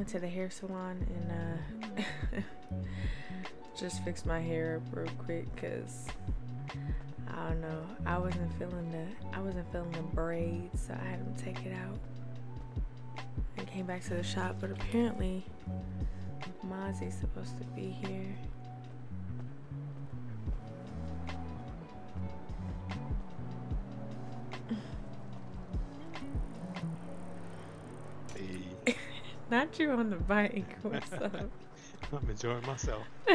went to the hair salon and uh, just fixed my hair up real quick because I don't know. I wasn't feeling the I wasn't feeling the braids, so I had them take it out. I came back to the shop, but apparently Mozzie's supposed to be here. Not you on the bike. What's up? I'm enjoying myself.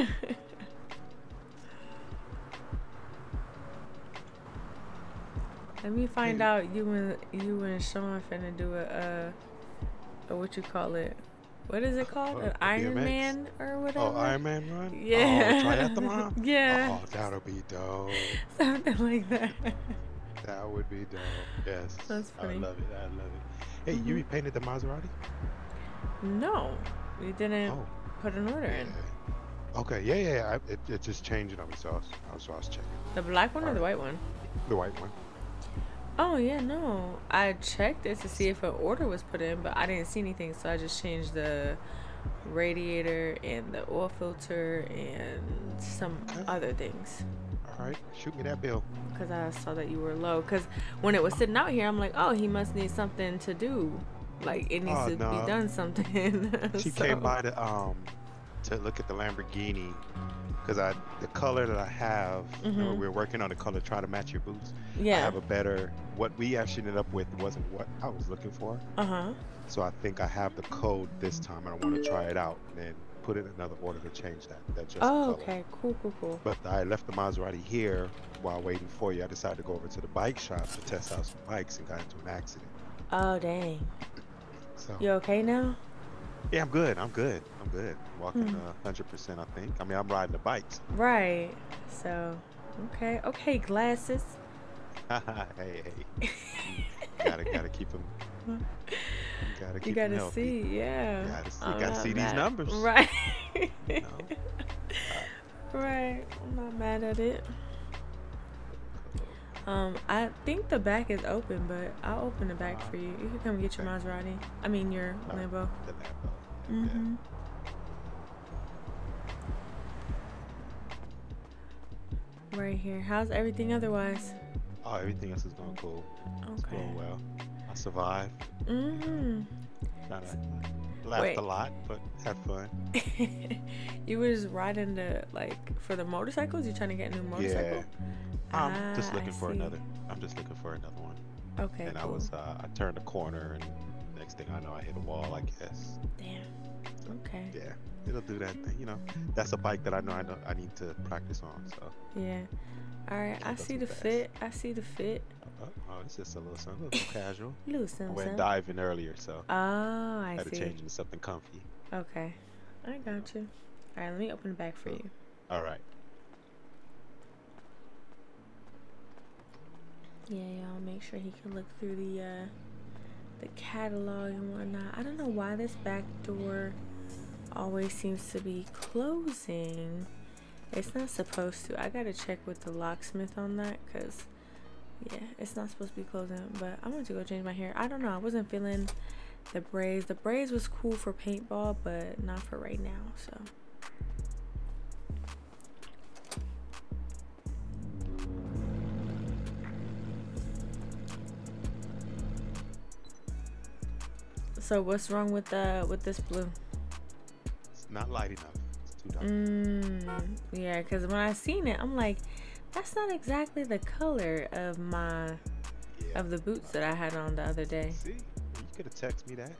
Let me find Hey. out you and you and Sean finna do a uh a what you call it? What is it called? Uh, An Iron BMX? Man or whatever? Oh, Iron Man run? Yeah. Oh, triathlon? Yeah. Oh, that'll be dope. Something like that. That would be dope. Yes. That's funny. I love it. I love it. Hey, you Mhm. repainted the Maserati? No, we didn't Oh, put an order in. Okay, yeah, yeah. yeah. I, it, it just changed on me, so I was, I was, so I was checking. The black one or the white one? The white one. Oh yeah, no. I checked it to see if an order was put in, but I didn't see anything, so I just changed the radiator and the oil filter and some Okay. other things. All right, shoot me that bill. Cause I saw that you were low. Cause when it was sitting out here, I'm like, oh, he must need something to do. Like it needs Oh, to no. be done something. She So- came by to um to look at the Lamborghini because I the color that I have. Remember Mhm. we were working on the color, try to match your boots. Yeah. I have a better. What we actually ended up with wasn't what I was looking for. Uh huh. So I think I have the code this time, and I want to try it out and then put in another order to change that. That just Oh, okay. Cool, cool, cool. But I left the Maserati here while waiting for you. I decided to go over to the bike shop to test out some bikes and got into an accident. Oh, dang. So You okay now? yeah, I'm good. I'm good. I'm good. Walking uh, 100%, I think. I mean, I'm riding the bikes. Right. So, okay. Okay, glasses. Ha ha hey, hey. gotta gotta keep them. Gotta keep You 'em gotta healthy. see, yeah. Gotta see- I'm gotta see these numbers. Right. You know? right. I'm not mad at it. Um, I think the back is open, but I'll open the back for you. You can come get your. Maserati. I mean your. Lambo. The Lambo. Mm-hmm. Right here. How's everything otherwise? Oh, everything else is going cool. It's Okay. going well. I survived. Mm-hmm. Kinda laughed Wait. a lot, but had fun. you were just riding the like for the motorcycles. You trying to get a new motorcycle? Yeah. I'm just Ah, looking I for see. another. I'm just looking for another one. Okay. and I was, uh, I turned a corner, and next thing I know, I hit a wall. I guess. Damn. Okay. Yeah, it'll do that thing. You know, that's a bike that I know I know I need to practice on. So, Yeah. All right. I see the fast. fit. I see the fit. oh, oh, it's just a little something, a little casual. Loose I some. went diving earlier, so Oh, I had to change into something comfy. Okay. I got you. All right. Let me open the back for Cool. you. All right. Yeah, y'all make sure he can look through the uh the catalog and whatnot. I don't know why this back door always seems to be closing. It's not supposed to. I gotta check with the locksmith on that because yeah, it's not supposed to be closing. But I want to go change my hair. I don't know. I wasn't feeling the braids. The braids was cool for paintball, but not for right now. So. So what's wrong with uh with this blue? It's not light enough. It's too dark. Mm, yeah, because when I seen it, I'm like, that's not exactly the color of my Yeah. of the boots that I had on the other day. See, you could have texted me that.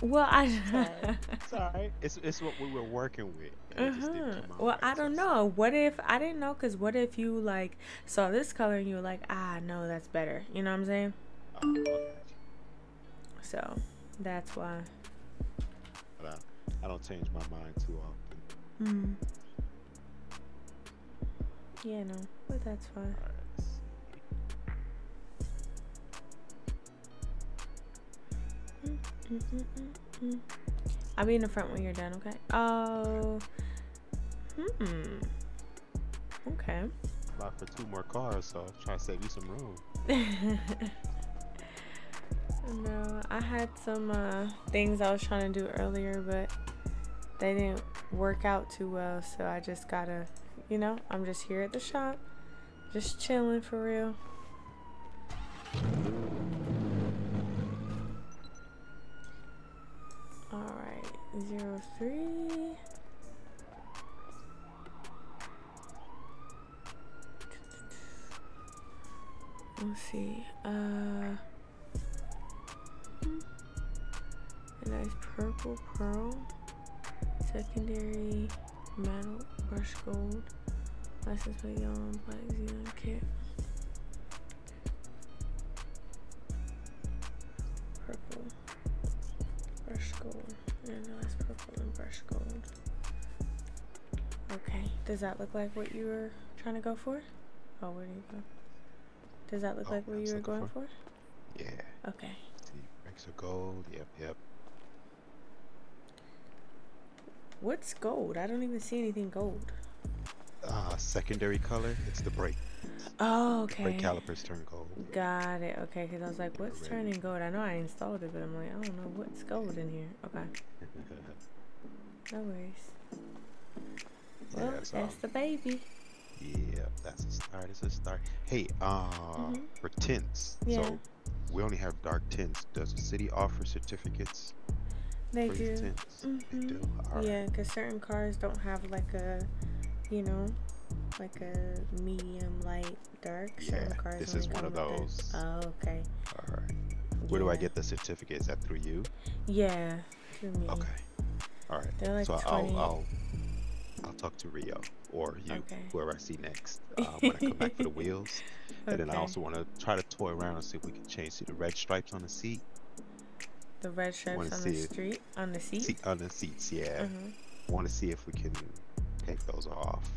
Well, I. alright. It's all right. It's it's what we were working with. and it just didn't Uh-huh. Well, right, I don't know. What if I didn't know? Cause what if you like saw this color and you were like, ah, no, that's better. You know what I'm saying? Oh, I got you. So that's why. But I, I don't change my mind too often. Hmm. Yeah, no, but that's fine. I'll be in the front when you're done, okay? Oh. Hmm. Okay. Lot for two more cars, so I'm trying to save you some room. No, I had some uh, things I was trying to do earlier, but they didn't work out too well. So I just gotta, you know, I'm just here at the shop, just chilling for real. All right, zero three. Let's see. Uh, nice purple pearl, secondary metal brush gold, license plate yellow and black kit. Purple, brush gold, and purple and brush gold. Okay, does that look like what you were trying to go for? Oh, where do you go? Does that look Oh, like what you were going for? Yeah. Okay. See, bricks of gold. Yep, yep. What's gold? I don't even see anything gold. Uh, secondary color. It's the brake. Oh, Brake okay. calipers turn gold. Got it. Okay, because I was like, what's turning gold? I know I installed it, but I'm like, I don't know what's gold in here. Okay, no worries. Well, yeah, so, that's the baby. yeah, that's a start. It's a start. Hey, uh, Mhm. for tints. Yeah. So we only have dark tints. Does the city offer certificates They do. They Mhm. do. Right. Yeah, because certain cars don't have like a, you know, like a medium, light, dark. Certain Yeah, cars this is one of those. Oh, okay. All right. Where do I get the certificate? Is that through you? Yeah, through me. Okay. All right. They're like so 20. I'll I'll I'll talk to Rio or you, Okay. whoever I see next, uh, when I come back for the wheels. And then I also want to try to toy around and see if we can change to the red stripes on the seat, The red stripes on the street, on the seat. seat on the seats. Yeah. Uh-huh. Want to see if we can take those off,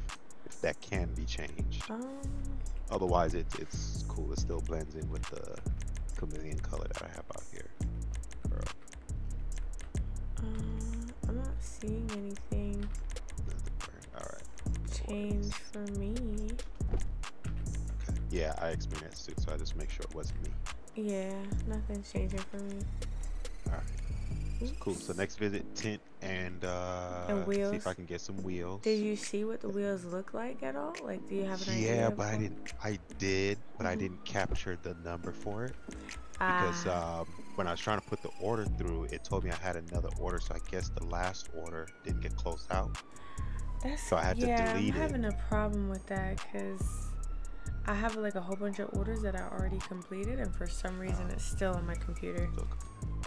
if that can be changed. Um, Otherwise, it's it's cool. It still blends in with the chameleon color that I have out here. Girl, um, I'm not seeing anything. All right. change for me. Okay. Yeah, I experienced it, so I just make sure it wasn't me. Yeah, nothing's changing for me. All right. So cool. So next visit, tent and uh, And see if I can get some wheels. Did you see what the wheels look like at all? Like, do you have an idea? Yeah, but I didn't. I did, but I Mhm. didn't capture the number for it because Ah, um, when I was trying to put the order through, it told me I had another order. So I guess the last order didn't get closed out. that's so I had to yeah. delete I'm it. having a problem with that because I have like a whole bunch of orders that I already completed, and for some reason Oh. it's still on my computer. So,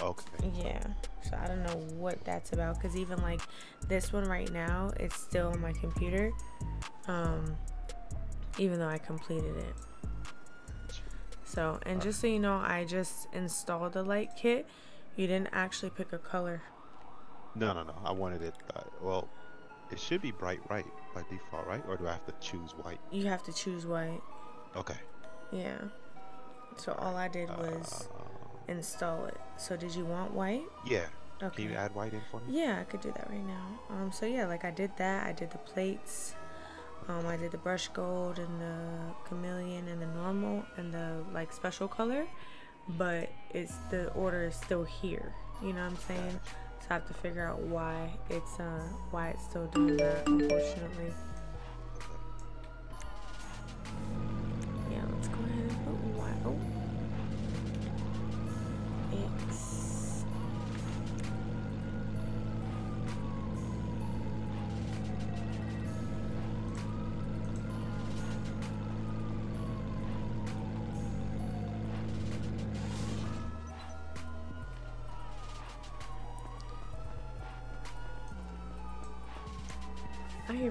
okay. Yeah, so I don't know what that's about because even like this one right now, it's still on my computer, um, even though I completed it. So, and just so you know, I just installed the light kit. You didn't actually pick a color. No, no, no. I wanted it. Uh, well, it should be bright white by default, right? Or do I have to choose white? You have to choose white. Okay. Yeah. So all I did was Uh, install it. So did you want white? yeah. Okay. Can you add white in for me? Yeah, I could do that right now. Um, so yeah, like I did that. I did the plates. Um, I did the brush gold and the chameleon and the normal and the like special color, but it's the order is still here. You know what I'm saying? So I have to figure out why it's uh why it's still doing that. Unfortunately.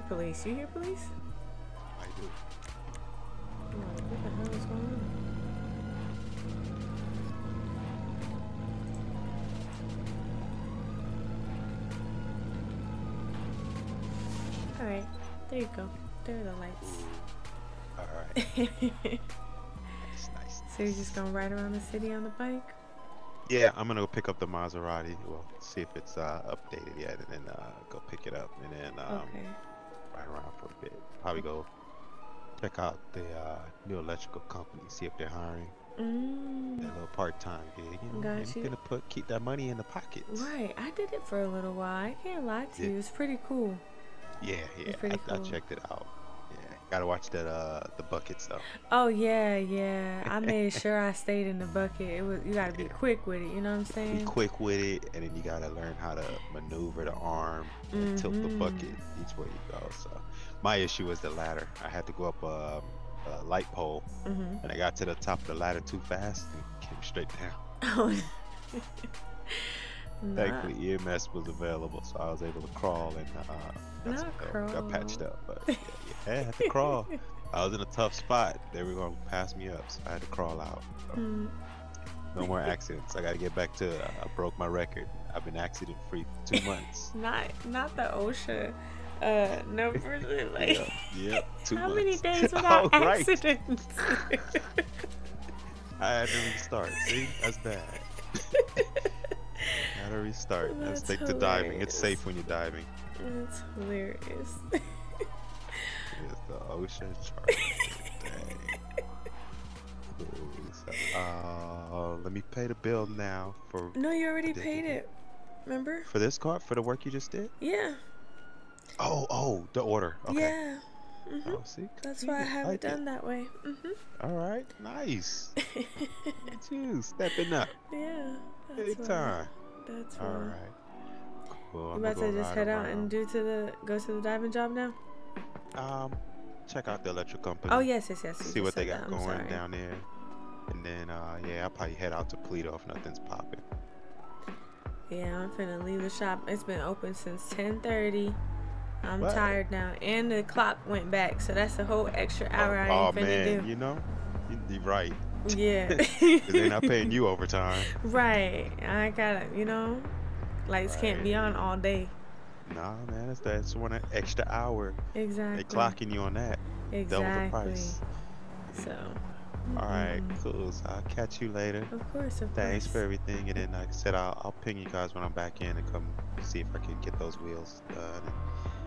Police. You hear police? I do. I'm like, what the hell is going on? Alright, there you go. There are the lights. All right. so Nice, nice. you're just gonna ride around the city on the bike? Yeah, I'm gonna go pick up the Maserati. Well, see if it's uh, updated yet, and then uh, go pick it up, and then um, okay. Ride around for a bit. Probably go check out the uh, new electrical company, see if they're hiring. Mm. That little part-time gig, you know, Got anything you. to put keep that money in the pockets. Right, I did it for a little while. I can't lie to Yeah. you. It's pretty cool. Yeah, yeah, I, I checked it out. Gotta watch that uh the bucket stuff. Oh yeah, yeah. I made sure I stayed in the bucket. It was you gotta be Yeah. quick with it. You know what I'm saying? Be quick with it, and then you gotta learn how to maneuver the arm and tilt the bucket each way you go. So my issue was the ladder. I had to go up a, a light pole, Mhm. and I got to the top of the ladder too fast and came straight down. Oh. Nah, Thankfully, EMS was available, so I was able to crawl and uh, got, help, got patched up. But yeah, yeah, I had to crawl. I was in a tough spot. They were gonna pass me up, so I had to crawl out. So, Mm, no more accidents. I gotta get back to. Uh, I broke my record. I've been accident free for two months. not not the OSHA uh numbers. Like yep, yep, two how months. many days without right. accidents? I had to restart. See, that's bad. Gotta restart. Let's That's take to diving. It's safe when you're diving. That's hilarious. It's the ocean chart. Uh, let me pay the bill now for no, you already paid it. Remember? for this card for the work you just did. Yeah. Oh, oh, the order. Okay. Yeah. hmm Oh, see. That's why I have like it done that way. hmm All right, nice. You stepping up. yeah. That's Big why. time. That's All right. Cool. You I'm about gonna just head out and do to the go to the diving job now? um check out the electric company. Oh yes, yes, yes. See what they got that, going down there. And then uh yeah, I'll probably head out to Toledo if nothing's popping. Yeah, I'm finna leave the shop. It's been open since 10:30. I'm What? tired now, and the clock went back, so that's a whole extra hour I oh ain't finna man, do. you know? You, you're right. Yeah. They're not paying you overtime. right. I gotta, you know, lights can't be on all day. Nah, man, that's that's one extra hour. Exactly. They clocking you on that. Double the Exactly. price. So. All right, cool. So I'll catch you later. Of course, of Thanks for everything. And then, like I said, I'll, I'll ping you guys when I'm back in and come see if I can get those wheels done.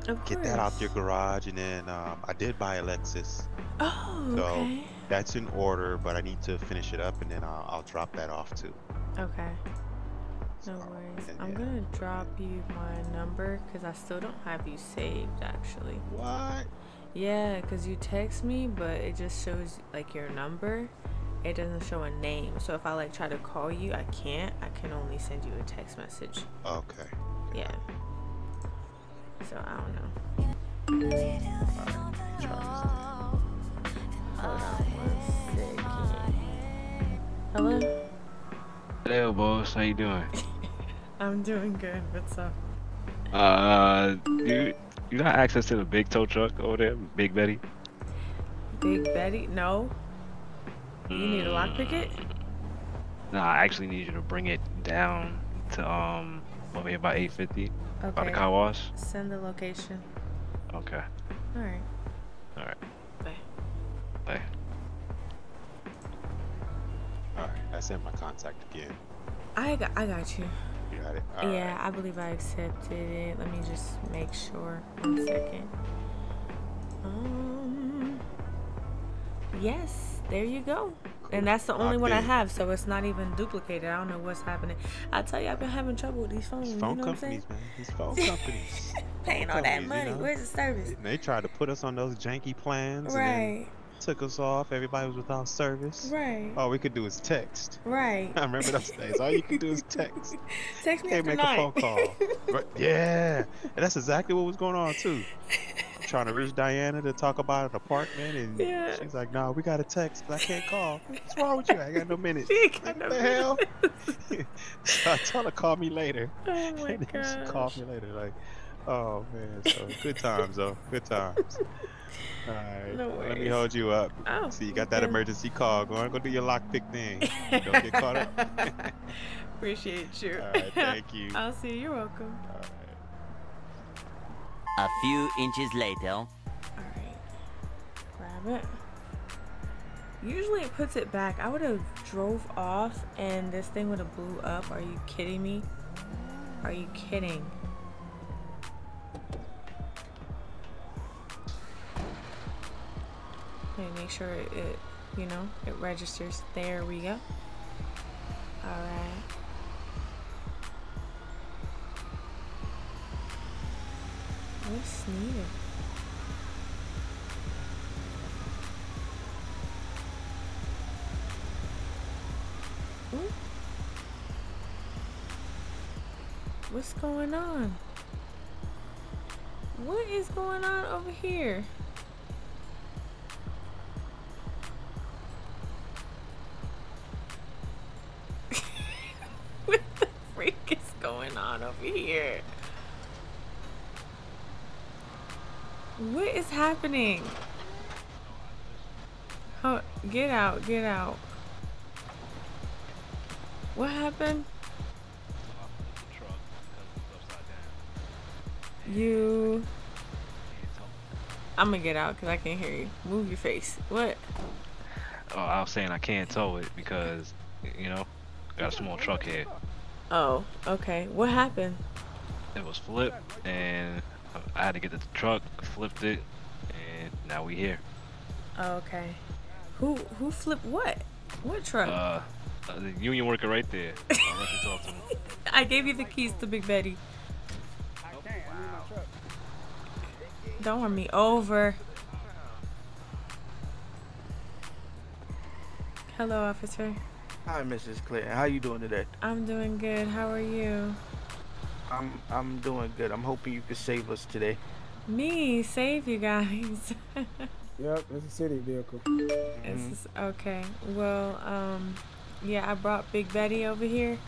Of get that out your garage. And then um, I did buy a Lexus. Oh, So- okay. That's in order, but I need to finish it up and then I'll, I'll drop that off too. Okay. So, No worries. I'm yeah. gonna drop you my number because I still don't have you saved actually. What? Yeah, because you text me, but it just shows like your number. It doesn't show a name. So if I like try to call you, I can't. I can only send you a text message. Okay. Yeah. So I don't know. Hold on one second. Hello? Hello, boss. How you doing? I'm doing good. What's up? Uh, you you got access to the big tow truck over there, Big Betty? Big Betty? No. You need a lockpick it? Nah, I actually need you to bring it down to um over here by 850 by the Okay. car wash. Send the location. Okay. All right. All right. Bye. Bye. All right. I sent my contact again. I got, I got you. You got it? All yeah, right. I believe I accepted it. Let me just make sure. One second. Um. Yes, there you go. And that's the only Locked one I have, so it's not even duplicated. I don't know what's happening. I tell you, I've been having trouble with these phones. These you phone know what I'm saying? companies, man. These phone companies. Paying all phone that companies, you money. know? Where's the service? And they tried to put us on those janky plans. And then Right, took us off. Everybody was without service. right, All we could do is text. right. I remember those days. All you could do is text. Text me Can't make a phone call. Right, Yeah, and that's exactly what was going on too. I'm trying to reach Diana to talk about an apartment, and Yeah. she's like, "No, we got to text, but I can't call. What's wrong with you? I got no minutes." She ain't got Like, no what the hell? so I tell her call me later, Oh my and then she called me later. Like, oh man, so good times though, good times. All right, No uh, let me hold you up. Oh, So you got that okay. emergency call. Go on, go do your lockpick thing. Don't get caught up. Appreciate you. All right, thank you. I'll see you. You're welcome. All right. A few inches later. All right. Grab it. Usually it puts it back. I would have drove off and this thing would have blew up. Are you kidding me? Are you kidding? Okay, make sure it you know, it registers. There we go. Alright. What's needed? Ooh. What's going on? What is going on over here? Happening? Oh, get out, get out. What happened? You. I'm gonna get out because I can't hear you. Move your face. What? Oh, I was saying I can't tow it because, you know, got a small truck here. Oh, okay. What happened? It was flipped, and I had to get the truck, flipped it, now we here. Oh, okay. Who who flipped what? What truck? Uh, uh, the union worker right there. I'll have to talk to him. I gave you the keys to Big Betty. Don't run me over. Hello, officer. Hi, Mrs. Clinton. How you doing today? I'm doing good. How are you? I'm I'm doing good. I'm hoping you can save us today. Me save you guys. Yep, it's a city vehicle. This is okay. Well, um, yeah, I brought Big Betty over here,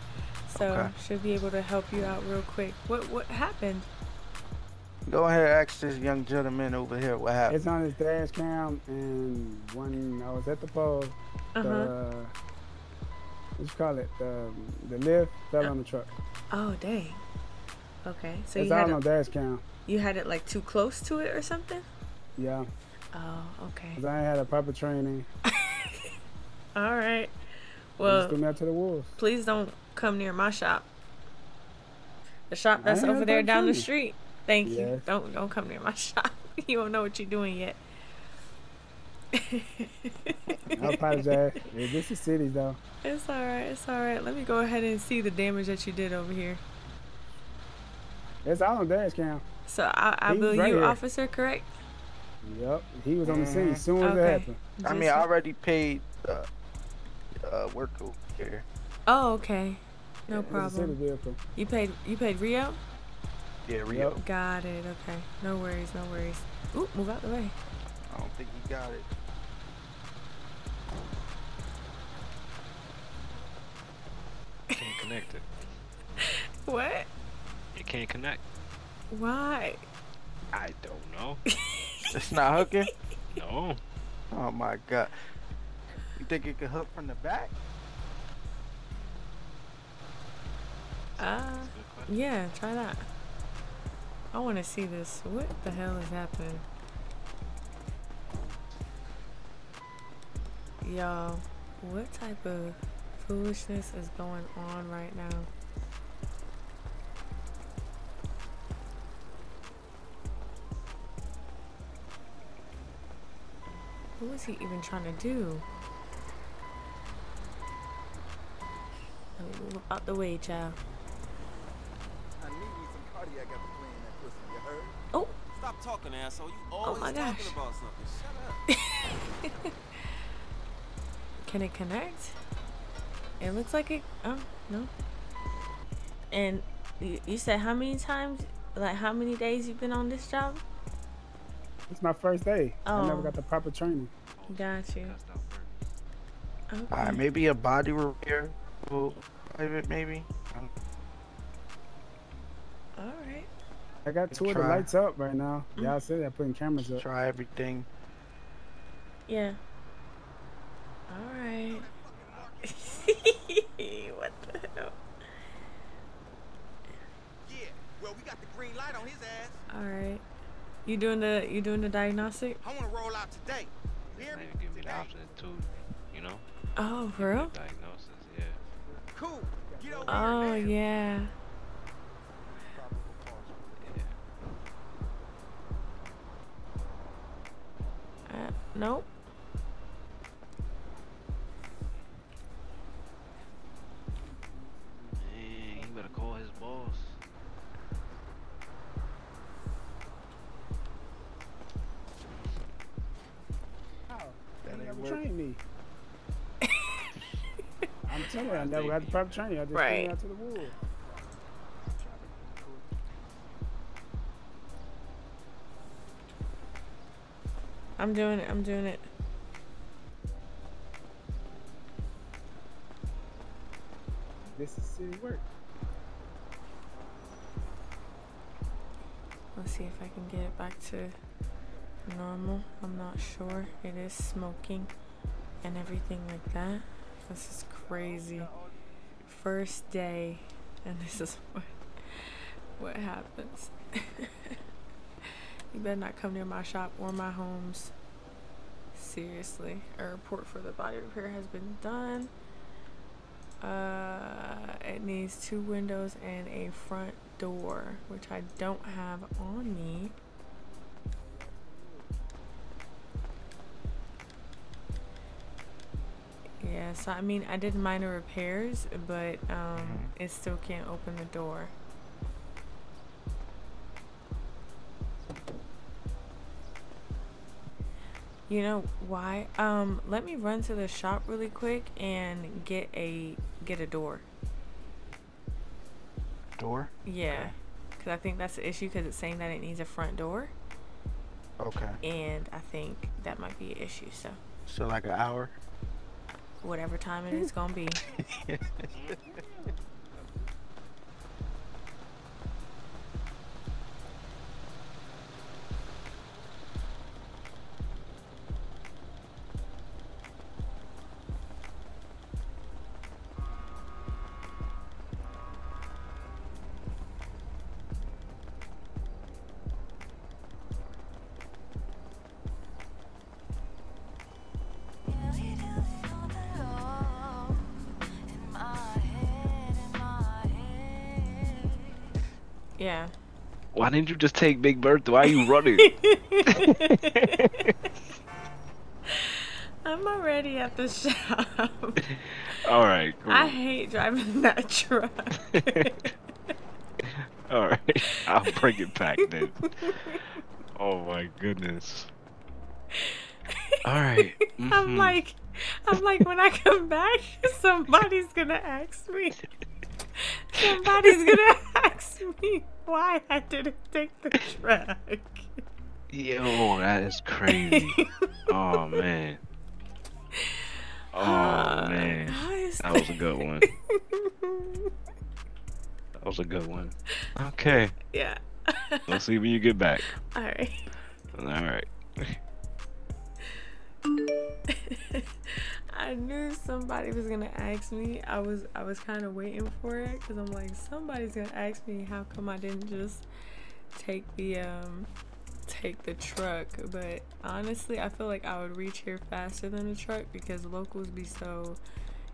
so Okay. should be able to help you out real quick. What what happened? Go ahead, and ask this young gentleman over here what happened. It's on his dash cam, and when I was at the pole, Uh the huh. what you call it, the the lift fell Uh, on the truck. Oh dang. Okay, so it's you had all on it, dash cam. You had it like too close to it or something? Yeah, Oh, okay. 'cause I ain't had a proper training. All right. Well, threw me out to the wolves. please don't come near my shop. The shop that's over there down the street. Thank you. Don't don't come near my shop. You don't know what you're doing yet. I apologize. this is cities though. It's all right. It's all right. Let me go ahead and see the damage that you did over here. It's all on dash cam. So I, I He's bill right you, here. officer, correct? Yep, he was on the scene Mhm. as soon as Okay. it happened. I mean, I already paid uh, uh, work over here. Oh, okay. No It's a problem. vehicle. You paid you paid Rio? Yeah, Rio. Yep. Got it. Okay. No worries. No worries. Ooh, move out the way. I don't think he got it. Can't connect it. What? It can't connect. Why? I don't know. It's not hooking. No. Oh my god. You think it could hook from the back? Uh, That's a good question. yeah. Try that. I want to see this. What the hell is happening? Y'all, what type of foolishness is going on right now? What was he even trying to do? Let me move out the way, child. I need some cardiac after playing that pussy, you heard? Oh, Stop talking, asshole. You oh always my talking gosh. about something. Shut up. can it connect? It looks like it. Oh, no. And you, you said how many times, like how many days you've been on this job? It's my first day. I Oh. never got the proper training. Got you. That's not fair. Okay. Alright, maybe a body repair. will drive maybe. All right. I got two of the lights up right now. Mm. Y'all said they're putting cameras up. Try everything. Yeah. All right. what the hell? Yeah, well, we got the green light on his ass. All right. You doing the you doing the diagnostic? I want to roll out today. You hear They me? even give me the option to, you know, Oh, for real? diagnosis. Yeah. Cool. Get over Oh here now. yeah. Yeah. Uh, nope. Proper work. training. I'm telling you, I never got the proper training. I just Right. came out to the woods. I'm doing it. I'm doing it. This is city work. Let's see if I can get it back to normal. I'm not sure. It is smoking and everything like that. This is crazy. First day, and this is what what happens. you better not come near my shop or my homes. Seriously, a report for the body repair has been done. Uh, it needs two windows and a front door, which I don't have on me. Yeah, so I mean, I did minor repairs, but um, it still can't open the door. You know why? Um, let me run to the shop really quick and get a get a door. Door? Yeah, because I think that's the issue because it's saying that it needs a front door, Okay. and I think that might be an issue. So So like an hour? Whatever time it is gonna be. Why didn't you just take Big Bertha? Why are you running? I'm already at the shop. All right. Cool. I hate driving that truck. All right. I'll bring it back then. Oh my goodness. All right. I'm mhm. like, I'm like, when I come back, somebody's gonna ask me. Somebody's gonna ask me why I didn't take the truck. Yo, that is crazy. oh man. Oh man. Ah, Guys. That was a good one. That was a good one. Okay. Yeah. Let's see when you get back. Alright. All right. I knew somebody was gonna ask me. I was I was kind of waiting for it because I'm like somebody's gonna ask me how come I didn't just take the um take the truck. But honestly, I feel like I would reach here faster than the truck because locals be so,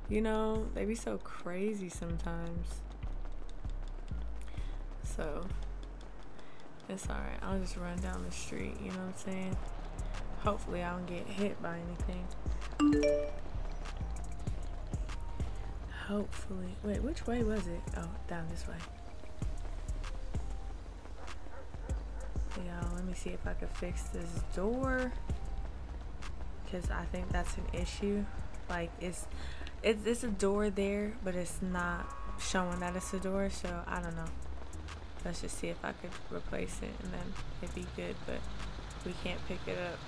you know, they be so crazy sometimes. So it's alright. I'll just run down the street. You know what I'm saying? Hopefully, I don't get hit by anything. Hopefully. Wait, which way was it? Oh, down this way. Y'all, let me see if I can fix this door. Because I think that's an issue. Like, it's, it's, it's a door there, but it's not showing that it's a door. So, I don't know. Let's just see if I could replace it and then it'd be good. But we can't pick it up.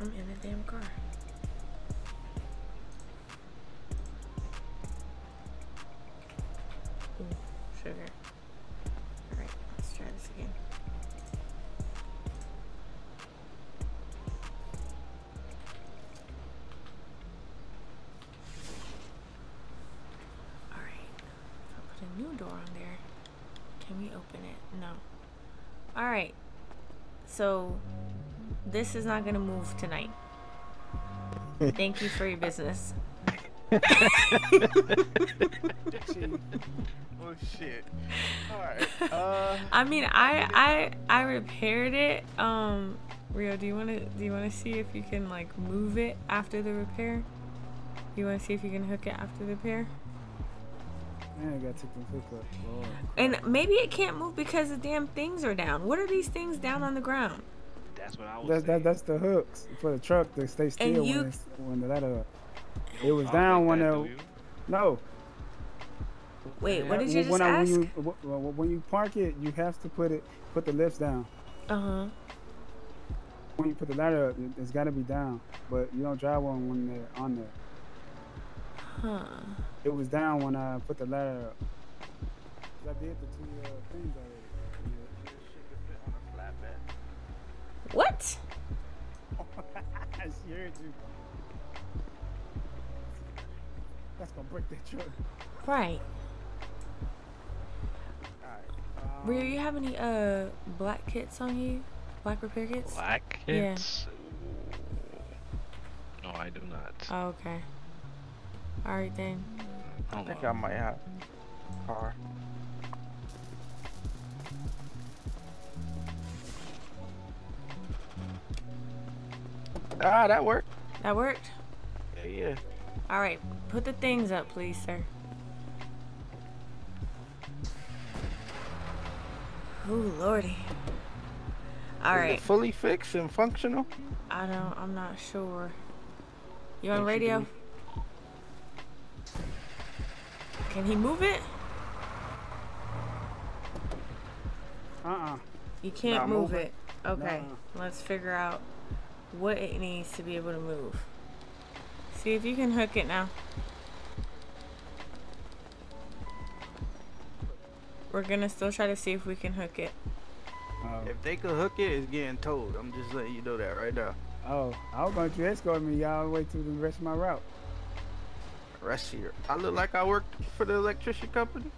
I'm in a damn car. Ooh, sugar. Alright, let's try this again. Alright, I'll put a new door on there. Can we open it? No. Alright, so this is not gonna move tonight. Thank you for your business. Oh shit. Alright. Uh I mean, I I I repaired it. Um, Rio, do you wanna do you wanna see if you can like move it after the repair? You want to see if you can hook it after the repair? Man, I gotta take them hook up. Lord. And maybe it can't move because the damn things are down. What are these things down on the ground? That's what I was That's that, that's the hooks for the truck to stay still you- when, it's, when the ladder up. It was down when that, the no. Wait, what did you just when, I- ask? when you wh- wh- when you park it, you have to put it put the lifts down. Uh huh. When you put the ladder up, it- it's got to be down. But you don't drive one when they're on there. Huh. It was down when I put the ladder up. 'Cause I did the two uh, things already. What? I heard you. That's gonna break that truck. Right. Alright. Rio, you have any uh black kits on you? Black repair kits? Black kits? Yeah. kits? No, I do not. Oh, okay. All right then. I Hold think. I might have car. Ah, that worked. That worked. Yeah, yeah. All right. Put the things up, please, sir. Oh lordy. All Is it right. fully fixed and functional? I don't. I'm not sure. You on Yes, you radio? Can he move it? Uh-uh. You can't Not move moving. it. Okay. Nuh-uh. Let's figure out what it needs to be able to move. See if you can hook it now. We're gonna still try to see if we can hook it. Oh. If they could hook it, it's getting towed. I'm just letting you know that right now. oh, I was going to escort me all the way to the rest of my route. Rest here. I look like I work for the electrician company.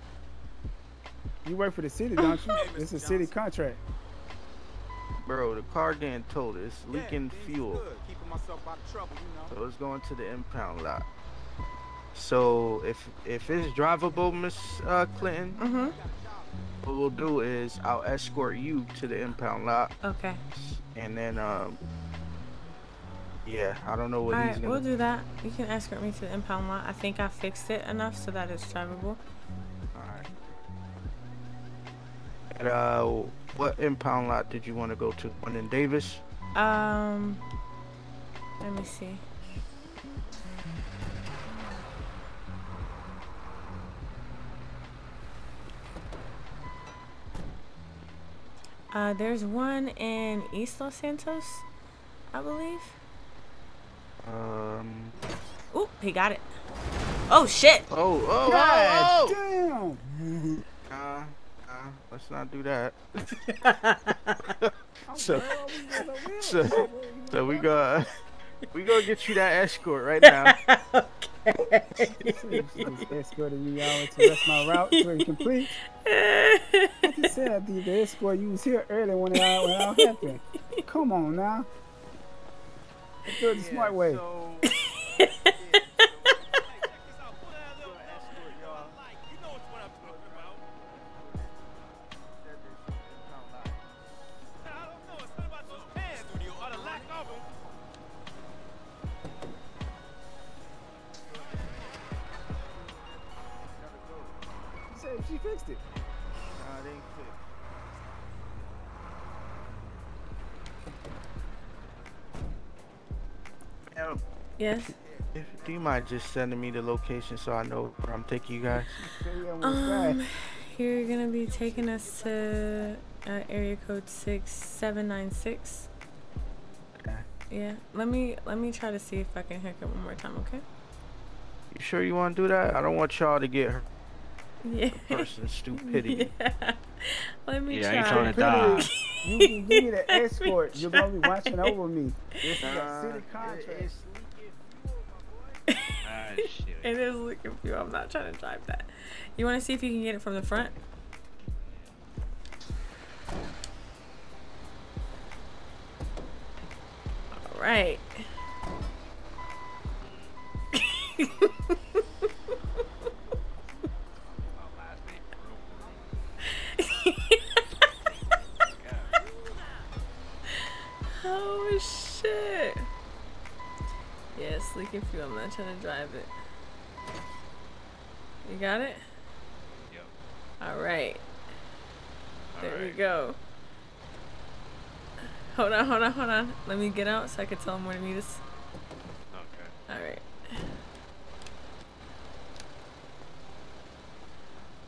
You work for the city, don't you? It's a city contract. Bro, the car getting towed. It's leaking fuel. Keeping myself out of trouble, you know. So it's going to the impound lot. So if if it's drivable, Miss uh, Clinton, Mm-hmm. what we'll do is I'll escort you to the impound lot, Okay. and then um, yeah, I don't know what he's Alright, gonna. we'll do that. You can escort me to the impound lot. I think I fixed it enough so that it's drivable. Alright. And, uh, what impound lot did you want to go to? One in Davis? Um, let me see. Uh, there's one in East Los Santos, I believe. Um. Oop, he got it. Oh shit! Oh, oh, God oh, damn! oh! Uh, let's not do that. Oh, so, so, oh, so we got, we gonna get you that escort right now. Just escorted me all to the rest of my route to be complete. Like you said, the, the escort you was here early when it all, when it all happened. Come on now. Let's do it the smart way. So, Yes. if, do you mind just sending me the location so I know where I'm taking you guys? So we. Um, you're gonna be taking us to uh, area code six seven nine six. Okay. Yeah. Let me let me try to see if I can hook it one more time. Okay. You sure you want to do that? I don't want y'all to get hurt. Yeah. Person stupidity. yeah. Let me Yeah, I ain't try. trying to die. You can give me the escort. You're gonna be watching over me. This is a Nah, city it- contract. it's Ah. It is looking for you. I'm not trying to drive that. You want to see if you can get it from the front? All right. oh shit. Leaking fuel. I'm not trying to drive it. You got it? Yep. All right. There we go. Hold on, hold on, hold on. Let me get out so I can tell him where to meet us. Okay. All right.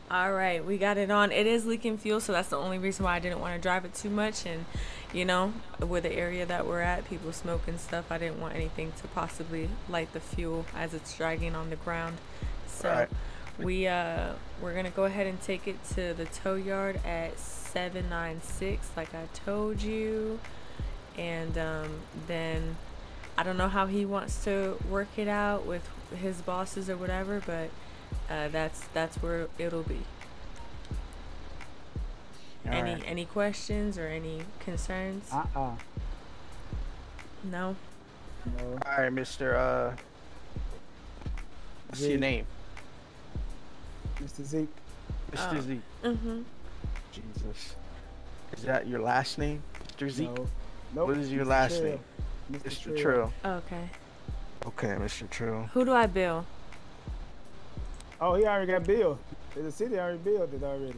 All right, we got it on. It is leaking fuel, so that's the only reason why I didn't want to drive it too much. And, you know, with the area that we're at, people smoke and stuff. I didn't want anything to possibly light the fuel as it's dragging on the ground. So Right. we uh we're gonna go ahead and take it to the tow yard at 796, like I told you. And um, then I don't know how he wants to work it out with his bosses or whatever, but uh, that's that's where it'll be. Any Alright. any questions or any concerns? Uh uh no. No. All right, Mr. Uh, what's your name? Mr. Zeke. Mr. Oh. Zeke. Mhm. Jesus. Is that your last name, Mr. Zeke? No. Nope. What is your Mr. last Trill. name? Mr. Mr. Trill. Trill. Okay. Okay, Mr. Trill. Who do I bill? Oh, he already got billed. The city already billed it already.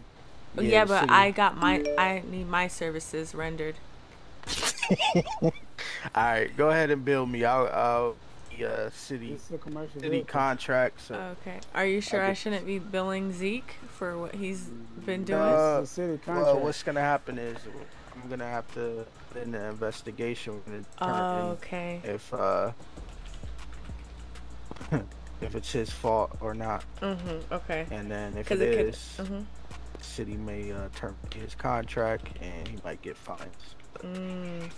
Oh, Yeah, but city. I got my I need my services rendered. All right, go ahead and bill me. I'll, I'll the uh, city This is a commercial city vehicle. contract. So Okay. Are you sure I get- shouldn't be billing Zeke for what he's been doing? Uh, This is a well, what's gonna happen is I'm gonna have to in the investigation we're gonna oh, determine okay. if uh if it's his fault or not, Mhm. Okay. and then if Because it it could. is, Mhm. The city may uh, terminate his contract and he might get fines. Mm.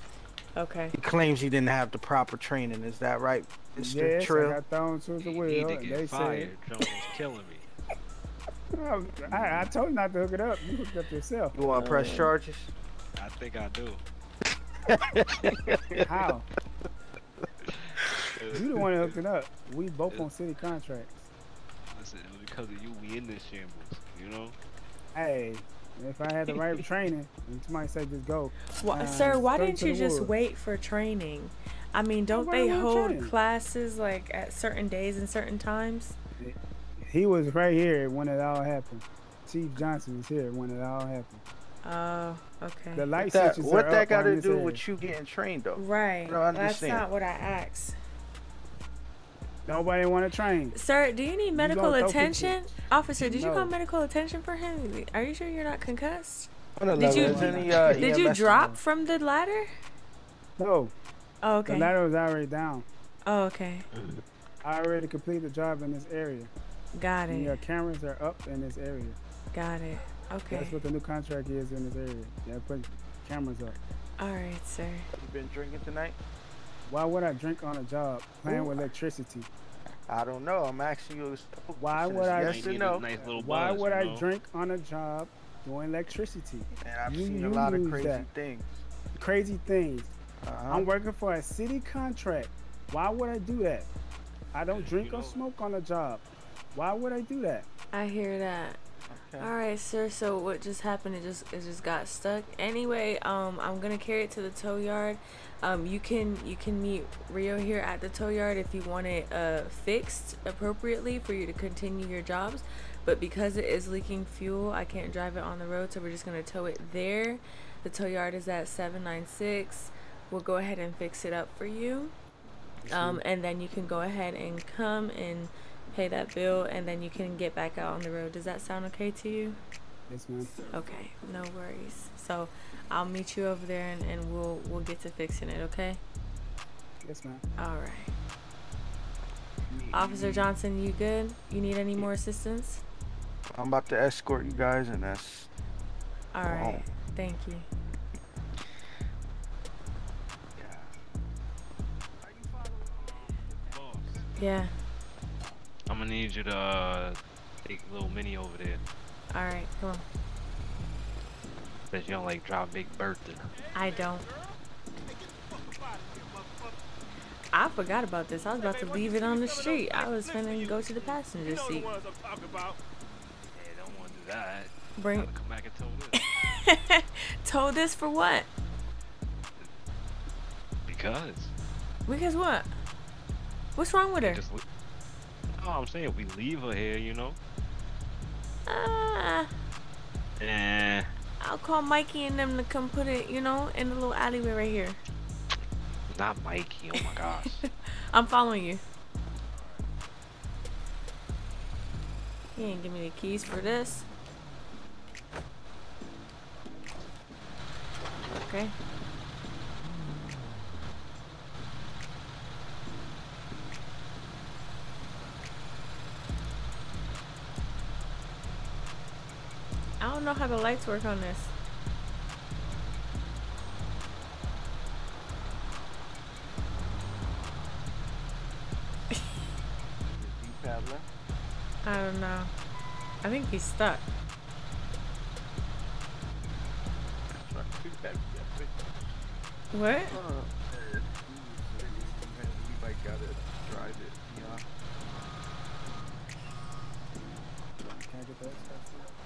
Okay. He claims he didn't have the proper training. Is that right, Mr. Yes, I got thrown to the You wheel. need to get they fired. Jones is killing me. oh, I, I told you not to hook it up. You hooked up yourself. You want to press charges? I think I do. How? You the one that hooked it up. We both on city contracts. Listen, it was because of you we in this shambles. You know? Hey, if I had the right training, and somebody said just go. Why, Uh, sir, why straight didn't you just woods. wait for training? I mean, don't why they hold train? classes like at certain days and certain times? He was right here when it all happened. Chief Johnson was here when it all happened. Oh, okay. The light That, what that got to do area. with you getting trained though? Right. I don't That's not what I asked. Nobody want to train. Sir, do you need medical gonna attention? Officer, did you call medical attention for him? Are you sure you're not concussed? Did you- any, uh, Did you EMS drop from the ladder? No, Oh, the ladder was already down. Oh, okay. I already completed the job in this area. Got And it. your cameras are up in this area. Got it. Okay. That's what the new contract is in this area. They put cameras up. All right, sir. You been drinking tonight? Why would I drink on a job playing with electricity? I don't know. I'm asking you. a simple Why would I- Yes Might or no? nice little Why buzz, would you I drink on a job doing electricity? And I've You- seen you a lot of crazy that. things. Crazy things. Uh-huh. I'm working for a city contract. Why would I do that? I don't drink you or know- smoke on a job. Why would I do that? I hear that. All right, sir. So what just happened? It just it just got stuck. Anyway, um, I'm gonna carry it to the tow yard. Um, you can you can meet Rio here at the tow yard if you want it uh fixed appropriately for you to continue your jobs. But because it is leaking fuel, I can't drive it on the road, so we're just gonna tow it there. The tow yard is at 796. We'll go ahead and fix it up for you. Um, and then you can go ahead and come and pay that bill, and then you can get back out on the road. Does that sound okay to you? Yes, ma'am. Okay, no worries. So I'll meet you over there, and, and we'll we'll get to fixing it. Okay. Yes, ma'am. All right. Officer Johnson, you good? You need any more assistance? I'm about to escort you guys, and that's All right. Wow. Thank you. Yeah. I'm gonna need you to uh, take little mini over there. All right. Come on. Bet you don't like drive Big Bertha. I don't. I forgot about this. I was about to leave it on the street. I was finna go to the passenger seat. Yeah, don't want to do that. Bring Gotta come back and tell this. told this for what? Because Because what? What's wrong with her? No, I'm saying we leave her here, you know. Ah, Eh, I'll call Mikey and them to come put it, you know, in the little alleyway right here. not Mikey. Oh my gosh. I'm following you. He ain't give me the keys for this. Okay. Know how the lights work on this. I don't know. I think he's stuck. What? Can I get that stuff?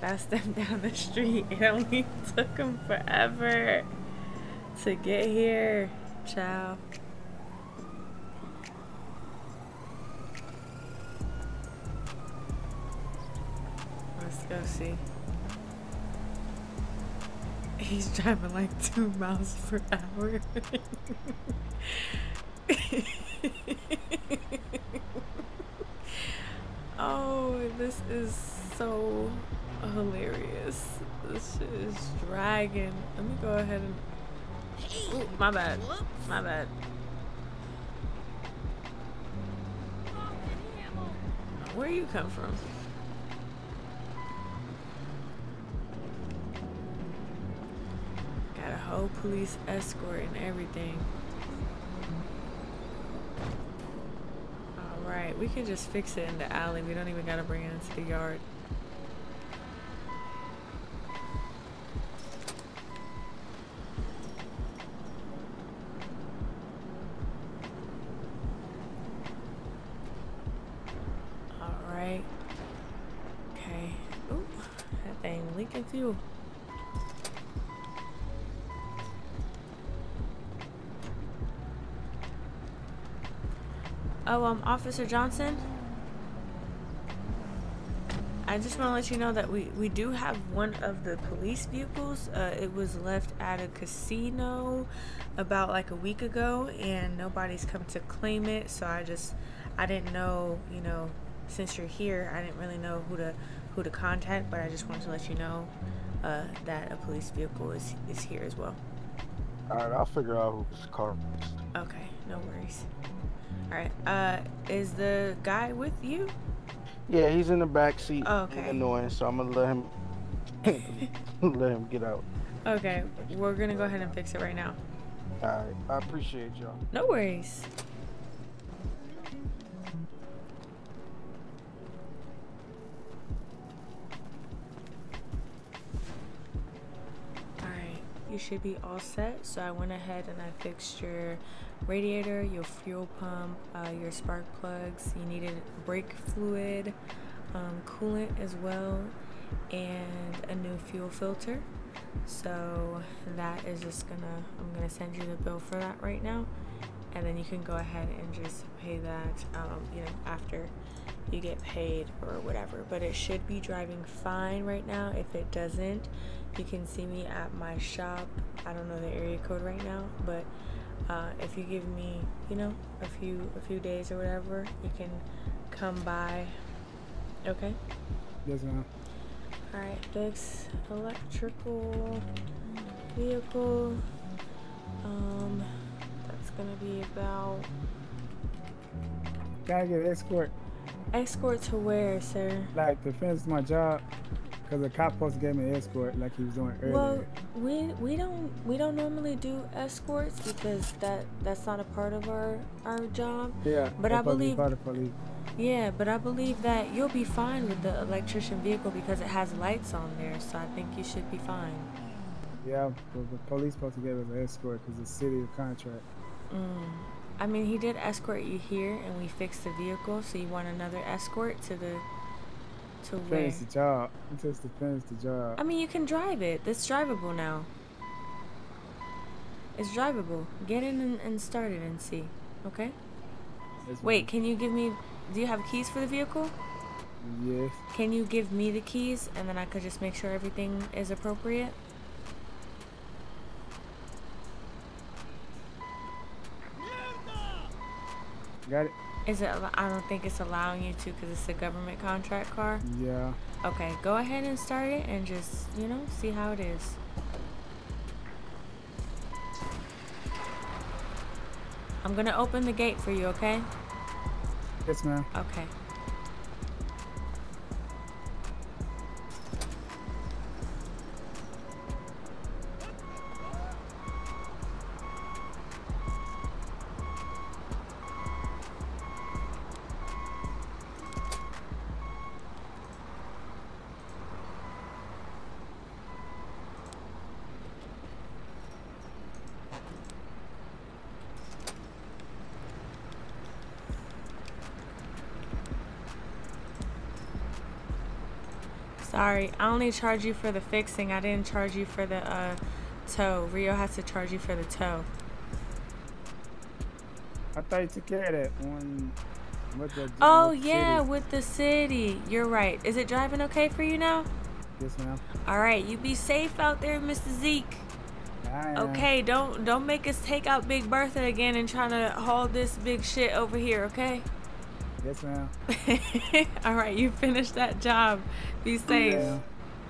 That's them down the street. It only took them forever to get here. Ciao. See. He's driving like two miles per hour. oh, this is so hilarious. This shit is dragging. Let me go ahead and. Ooh, my bad. My bad. Where you come from? Got a whole police escort and everything. Alright, we can just fix it in the alley. We don't even gotta bring it into the yard. Officer Johnson? I just want to let you know that we, we do have one of the police vehicles. Uh, it was left at a casino about like a week ago, and nobody's come to claim it. So I just, I didn't know, you know, since you're here, I didn't really know who to who to contact. But I just wanted to let you know uh, that a police vehicle is is here as well. All right, I'll figure out whose car. Okay, no worries. All right. Uh, is the guy with you? Yeah, he's in the back seat. Oh, okay. Annoying, so I'm gonna let him let him get out. Okay, we're gonna go ahead and fix it right now. All right, I appreciate y'all. No worries. Should be all set. So I went ahead and I fixed your radiator, your fuel pump, uh, your spark plugs. You needed brake fluid, um, coolant as well, and a new fuel filter. So that is just gonna, I'm gonna send you the bill for that right now. And then you can go ahead and just pay that, um, you know, after you get paid or whatever. But it should be driving fine right now. If it doesn't, you can see me at my shop. I don't know the area code right now, but uh, if you give me, you know, a few a few days or whatever, you can come by. Okay. Yes, ma'am. All right, fix electrical vehicle. Um, that's gonna be about Gotta get escort, escort to where, sir? like to finish my job. Cause the cop supposed gave me an escort like he was doing earlier. Well, we we don't we don't normally do escorts because that that's not a part of our our job. yeah, but I be believe- police. Yeah, but I believe that you'll be fine with the electrician vehicle because it has lights on there. So I think you should be fine. Yeah, but the police supposed to give us an escort because it's city contract. Mm. I mean, he did escort you here, and we fixed the vehicle. So you want another escort to the to where? Finish the job. Just to finish the job. I mean, you can drive it. It's drivable now. It's drivable. Get in and, and start it and see. Okay? Wait, can you give me. Do you have keys for the vehicle? Yes. Can you give me the keys and then I could just make sure everything is appropriate? Got it. Is it? I don't think it's allowing you to because it's a government contract car. Yeah. Okay, go ahead and start it and just, you know, see how it is. I'm gonna open the gate for you, okay? Yes, ma'am. Okay. Sorry, I only charge you for the fixing. I didn't charge you for the uh, tow. Rio has to charge you for the tow. I thought you took care of that one. With the, Oh yeah, city. with the city. You're right. Is it driving okay for you now? Yes, ma'am. All right, you be safe out there, Mr. Zeke. I am. Okay, don't don't make us take out Big Bertha again and trying to haul this big shit over here, okay? Yes, ma'am. All right, you finished that job. Be safe. Yeah.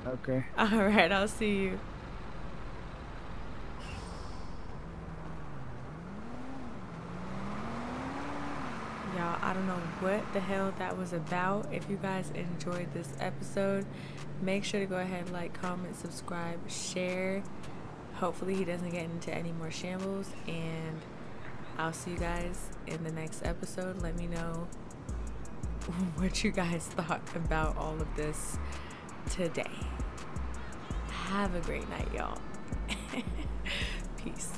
Okay. All right, I'll see you. Y'all, I don't know what the hell that was about. If you guys enjoyed this episode, make sure to go ahead, like, comment, subscribe, share. Hopefully, he doesn't get into any more shambles. And I'll see you guys in the next episode. Let me know what you guys thought about all of this today. Have a great night, y'all. Peace.